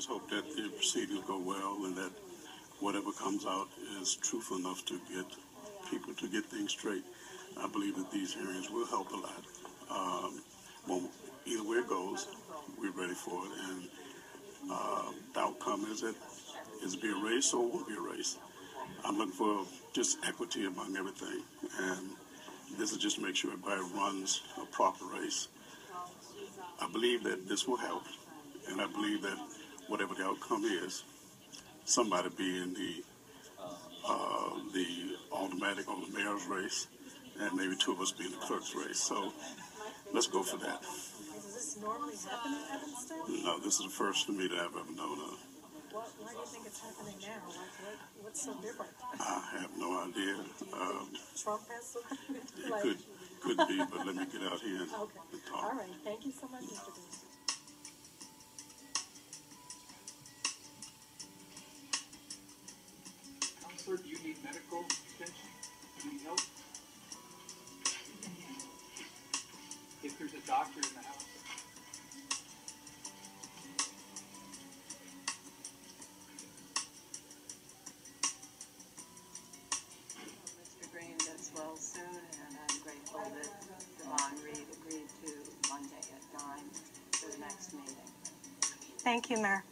just hope that the proceedings go well and that whatever comes out is truthful enough to get people to get things straight. I believe that these hearings will help a lot. Um, well, either way it goes, we're ready for it. And uh, the outcome is that it's be a race or won't be a race. I'm looking for just equity among everything. And this is just to make sure everybody runs a proper race. I believe that this will help. And I believe that whatever the outcome is, somebody be in the uh, the automatic on the mayor's race, and maybe two of us be in the clerk's race. So let's go for that. Does this normally happen in Evanston? No, this is the first to me that I've ever known of. What, why do you think it's happening now? Like, what, what's so different? I have no idea. Um, Trump has something it like, could could be, but let me get out here and, Okay, and talk. all right. Thank you so much, Mr. Counselor, do you need medical attention? Do you need help? If there's a doctor in the house. Mr. Greene gets well soon, and I'm grateful that Devon Reed agreed to Monday at nine for the next meeting. Thank you, Mayor.